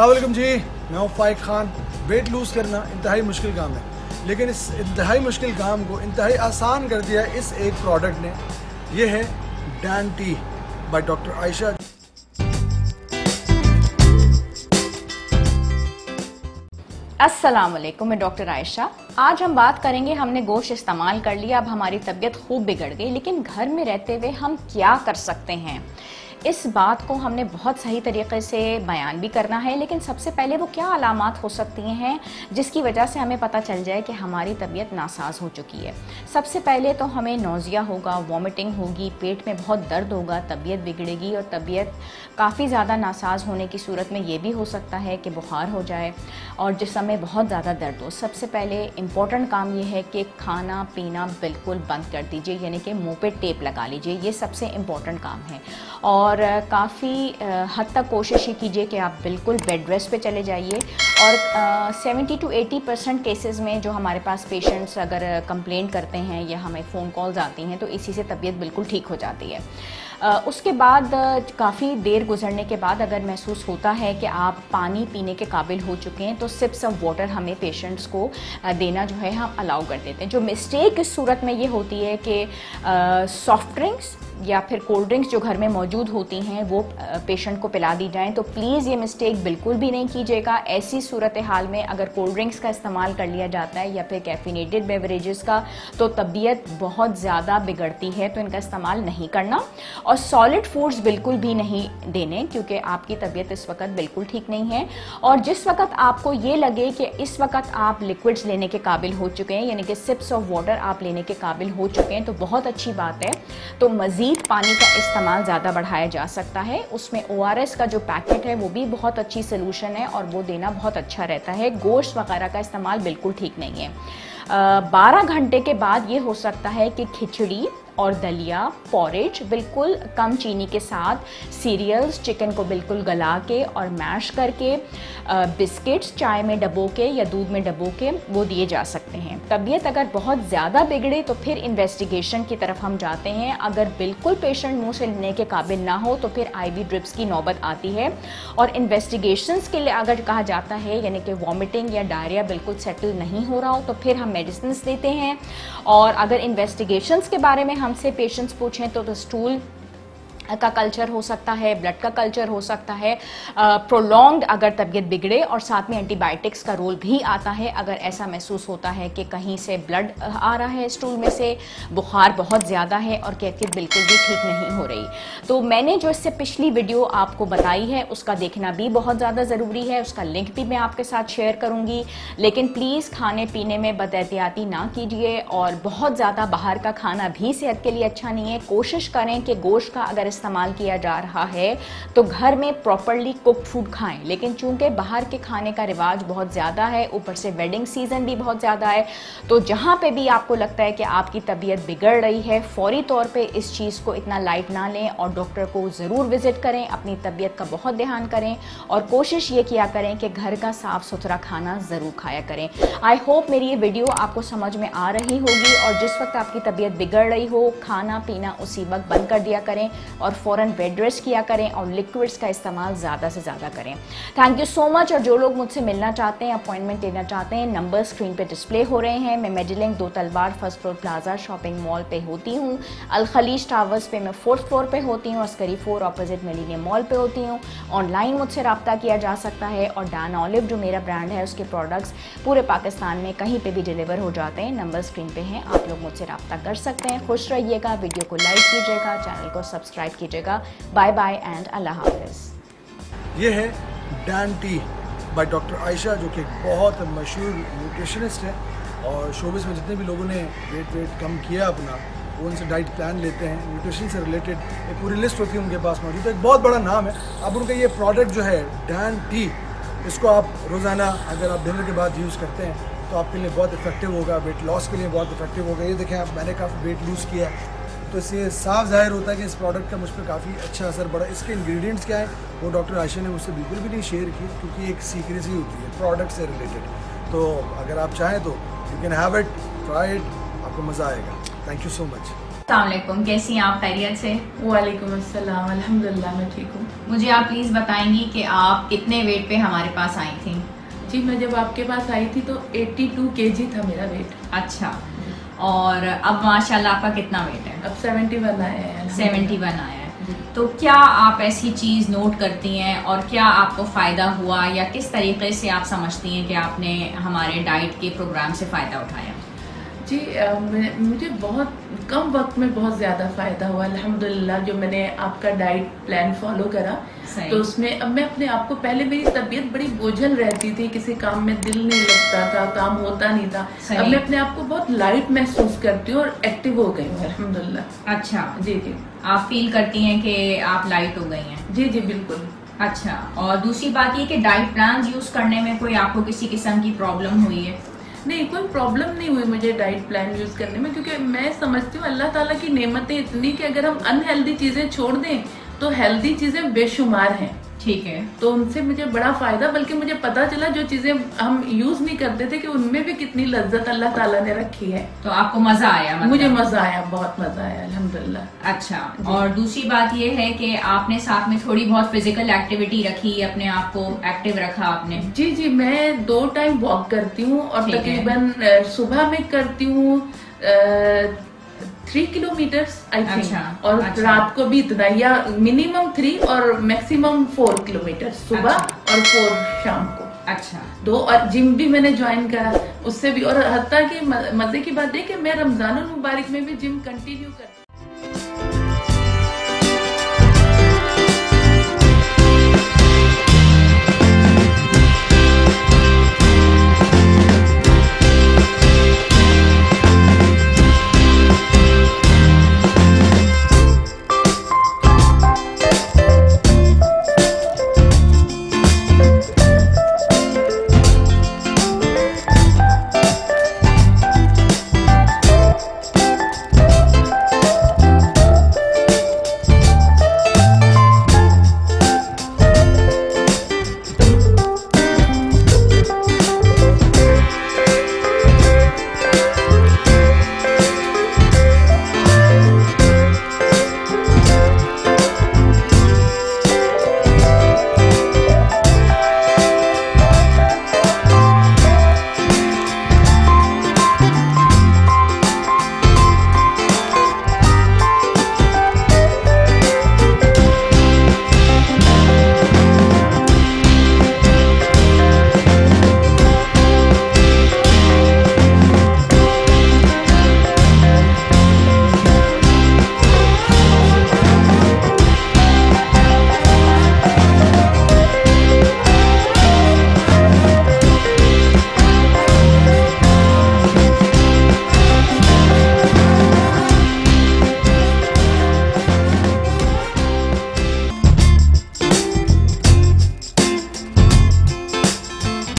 अलैक्म जी। मैं हूँ फाइक Khan. Weight lose करना इंतहाई मुश्किल काम है। लेकिन इस इंतहाई मुश्किल काम को इंतहाई आसान कर दिया इस एक प्रोडक्ट ने। ये है Dan T by doctor Ayesha अस्सलाम मैं डॉक्टर आयशा आज हम बात करेंगे, हमने गोश्त इस्तेमाल कर लिया, अब हमारी तबीयत खूब बिगड़ गई, लेकिन घर में रहते हुए हम क्या कर सकते हैं? इस बात को हमने बहुत सही तरीके से बयान भी करना है, लेकिन सबसे पहले वो क्या अलामत हो सकती हैं, जिसकी वजह से हमें पता चल जाए कि हमारी तबीयत नासाज हो चुकी है। सबसे पहले तो हमें नोज़िया होगा, वॉमिटिंग होगी, पेट में बहुत दर्द होगा, तबीयत बिगड़ेगी और तबीयत काफ़ी ज़्यादा नासाज होने की सूरत में ये भी हो सकता है कि बुखार हो जाए और जिसम में बहुत ज़्यादा दर्द हो। सबसे पहले इंपॉर्टेंट काम ये है कि खाना पीना बिल्कुल बंद कर दीजिए, यानी कि मुँह पे टेप लगा लीजिए, ये सबसे इंपॉर्टेंट काम है। और और काफ़ी हद तक कोशिश ये कीजिए कि आप बिल्कुल बेड रेस्ट पे चले जाइए। और seventy two eighty percent cases में जो हमारे पास पेशेंट्स अगर कंप्लेंट करते हैं या हमें फ़ोन कॉल्स आती हैं तो इसी से तबीयत बिल्कुल ठीक हो जाती है। उसके बाद काफ़ी देर गुजरने के बाद अगर महसूस होता है कि आप पानी पीने के काबिल हो चुके हैं तो सिप्स ऑफ़ वाटर हमें पेशेंट्स को देना जो है हम अलाउ कर देते हैं। जो मिस्टेक इस सूरत में ये होती है कि सॉफ्ट ड्रिंक्स या फिर कोल्ड ड्रिंक्स जो घर में मौजूद होती हैं, वो पेशेंट को पिला दी जाएँ। तो प्लीज़ ये मिस्टेक बिल्कुल भी नहीं कीजिएगा। ऐसी सूरत हाल में अगर कोल्ड ड्रिंक्स का इस्तेमाल कर लिया जाता है या फिर कैफिनेटेड बेवरेजेस का तो तबीयत बहुत ज़्यादा बिगड़ती है तो इनका इस्तेमाल नहीं करना। और सॉलिड फूड्स बिल्कुल भी नहीं देने, क्योंकि आपकी तबीयत इस वक्त बिल्कुल ठीक नहीं है। और जिस वक्त आपको ये लगे कि इस वक्त आप लिक्विड्स लेने के काबिल हो चुके हैं, यानी कि सिप्स ऑफ़ वाटर आप लेने के काबिल हो चुके हैं तो बहुत अच्छी बात है। तो मज़ीद पानी का इस्तेमाल ज़्यादा बढ़ाया जा सकता है। उसमें ओआरएस का जो पैकेट है, वो भी बहुत अच्छी सोलूशन है और वो देना बहुत अच्छा रहता है। गोश्त वगैरह का इस्तेमाल बिल्कुल ठीक नहीं है। बारह घंटे के बाद ये हो सकता है कि खिचड़ी और दलिया पॉरेज बिल्कुल कम चीनी के साथ सीरियल्स चिकन को बिल्कुल गला के और मैश करके बिस्किट्स चाय में डबो के या दूध में डबो के वो दिए जा सकते हैं। तबीयत अगर बहुत ज़्यादा बिगड़े तो फिर इन्वेस्टिगेशन की तरफ़ हम जाते हैं। अगर बिल्कुल पेशेंट मुँह से लेने के काबिल ना हो तो फिर आईवी ड्रिप्स की नौबत आती है। और इन्वेस्टिगेशंस के लिए अगर कहा जाता है, यानी कि वॉमिटिंग या डायरिया बिल्कुल सेटल नहीं हो रहा हो तो फिर हम मेडिसिन देते हैं। और अगर इन्वेस्टिगेशंस के बारे में हमसे पेशेंट्स पूछें तो, तो स्टूल का कल्चर हो सकता है ब्लड का कल्चर हो सकता है। प्रोलॉन्ग अगर तबीयत बिगड़े और साथ में एंटीबायोटिक्स का रोल भी आता है, अगर ऐसा महसूस होता है कि कहीं से ब्लड आ रहा है स्टूल में से, बुखार बहुत ज़्यादा है और कैफियत बिल्कुल भी ठीक नहीं हो रही। तो मैंने जो इससे पिछली वीडियो आपको बताई है, उसका देखना भी बहुत ज़्यादा ज़रूरी है, उसका लिंक भी मैं आपके साथ शेयर करूँगी। लेकिन प्लीज़ खाने पीने में बदहतियाती ना कीजिए और बहुत ज़्यादा बाहर का खाना भी सेहत के लिए अच्छा नहीं है। कोशिश करें कि गोश्त का अगर इस्तेमाल किया जा रहा है तो घर में प्रॉपरली कुकड फ़ूड खाएँ। लेकिन चूँकि बाहर के खाने का रिवाज बहुत ज़्यादा है, ऊपर से वेडिंग सीज़न भी बहुत ज़्यादा है तो जहाँ पे भी आपको लगता है कि आपकी तबीयत बिगड़ रही है, फौरी तौर पे इस चीज़ को इतना लाइट ना लें और डॉक्टर को ज़रूर विज़िट करें, अपनी तबीयत का बहुत ध्यान करें और कोशिश ये किया करें कि घर का साफ़ सुथरा खाना ज़रूर खाया करें। आई होप मेरी ये वीडियो आपको समझ में आ रही होगी और जिस वक्त आपकी तबीयत बिगड़ रही हो खाना पीना उसी वक्त बंद कर दिया करें और और फ़ौरन बेड रेस्ट किया करें और लिक्विड्स का इस्तेमाल ज़्यादा से ज़्यादा करें। थैंक यू सो मच और जो लोग मुझसे मिलना चाहते हैं अपॉइंटमेंट लेना चाहते हैं नंबर स्क्रीन पर डिस्प्ले हो रहे हैं। मैं मेडिलिंग Do Talwar first floor plaza shopping mall पर होती हूँ। अलखलीज टावर्स पे मैं फोर्थ फ्लोर पर होती हूँ Askari four opposite Millennium mall पर होती हूँ। ऑनलाइन मुझसे रबता किया जा सकता है और डान ऑलिव जो मेरा ब्रांड है, उसके प्रोडक्ट्स पूरे पाकिस्तान में कहीं पे भी डिलीवर हो जाते हैं। नंबर स्क्रीन पे हैं, आप लोग मुझसे रबता कर सकते हैं। खुश रहिएगा वीडियो को लाइक कीजिएगा चैनल को सब्सक्राइब कीजिएगा। बाय बाय एंड अल्लाह हाफिज ये है Dan T by doctor Ayesha जो कि बहुत मशहूर न्यूट्रिशनिस्ट है और शोबिस में जितने भी लोगों ने वेट वेट कम किया अपना, वो उनसे डाइट प्लान लेते हैं। न्यूट्रिशन से रिलेटेड एक पूरी लिस्ट होती है उनके पास मौजूद। है एक बहुत बड़ा नाम है। अब उनका ये प्रोडक्ट जो है डैन टी इसको आप रोज़ाना अगर आप डिनर के बाद यूज़ करते हैं तो आपके लिए बहुत इफ़ेक्टिव होगा। वेट लॉस के लिए बहुत इफ़ेक्टिव होगा। ये देखें आप, मैंने काफ़ी वेट लूज़ किया है। तो इससे साफ़ ज़ाहिर होता है कि इस प्रोडक्ट का मुझ पर काफ़ी अच्छा असर पड़ा। इसके इंग्रेडिएंट्स क्या है वो डॉक्टर आयशा ने मुझसे बिल्कुल भी नहीं शेयर किए क्योंकि एक सीक्रेसी होती है प्रोडक्ट से रिलेटेड तो अगर आप चाहें तो you can have it try it आपको मज़ा आएगा। थैंक यू सो मच अलैक्म कैसी हैं आप? खैरियत से? वालेकुम अस्सलाम अल्हम्दुलिल्लाह मैं ठीक हूँ। मुझे आप प्लीज़ बताएँगी कि आप कितने वेट पे हमारे पास आई थी? जी मैं जब आपके पास आई थी तो 82 केजी था मेरा वेट अच्छा और अब माशाल्लाह आपका कितना वेट है? अब 71 आया है सेवेंटी वन आया है। तो क्या आप ऐसी चीज़ नोट करती हैं और क्या आपको फ़ायदा हुआ या किस तरीके से आप समझती हैं कि आपने हमारे डाइट के प्रोग्राम से फ़ायदा उठाया? जी मुझे बहुत कम वक्त में बहुत ज़्यादा फ़ायदा हुआ। अल्हम्दुलिल्लाह जो मैंने आपका डाइट प्लान फॉलो करा तो उसमें अब मैं अपने आप को पहले मेरी तबीयत बड़ी बोझल रहती थी किसी काम में दिल नहीं लगता था काम होता नहीं था। अब मैं अपने आप को बहुत लाइट महसूस करती हूँ और एक्टिव हो गई हूँ अल्हम्दुलिल्लाह। अच्छा जी जी। आप फील करती हैं कि आप लाइट हो गई हैं? जी जी बिल्कुल। अच्छा और दूसरी बात ये कि डाइट प्लान यूज़ करने में कोई आपको किसी किस्म की प्रॉब्लम हुई है? नहीं, कोई प्रॉब्लम नहीं हुई मुझे डाइट प्लान यूज़ करने में, क्योंकि मैं समझती हूँ अल्लाह ताला की नेमतें इतनी कि अगर हम अनहेल्दी चीज़ें छोड़ दें तो हेल्दी चीज़ें बेशुमार हैं। ठीक है। तो उनसे मुझे बड़ा फ़ायदा बल्कि मुझे पता चला जो चीज़ें हम यूज़ नहीं करते थे कि उनमें भी कितनी लज्जत अल्लाह ताला ने रखी है। तो आपको मज़ा आया मतलब? मुझे मज़ा आया बहुत मज़ा आया अल्हम्दुलिल्लाह। अच्छा और दूसरी बात ये है कि आपने साथ में थोड़ी बहुत फ़िज़िकल एक्टिविटी रखी अपने आप को एक्टिव रखा आपने। जी जी मैं दो टाइम वॉक करती हूँ और तकरीबन सुबह में करती हूँ थ्री किलोमीटर आई थिंक और अच्छा। रात को भी इतना या मिनिमम थ्री और मैक्सिमम फोर किलोमीटर सुबह अच्छा। और फोर शाम को अच्छा दो और जिम भी मैंने ज्वाइन करा उससे भी और हत्या की मज़े की बात है कि मैं रमज़ान मुबारक में भी जिम कंटिन्यू करती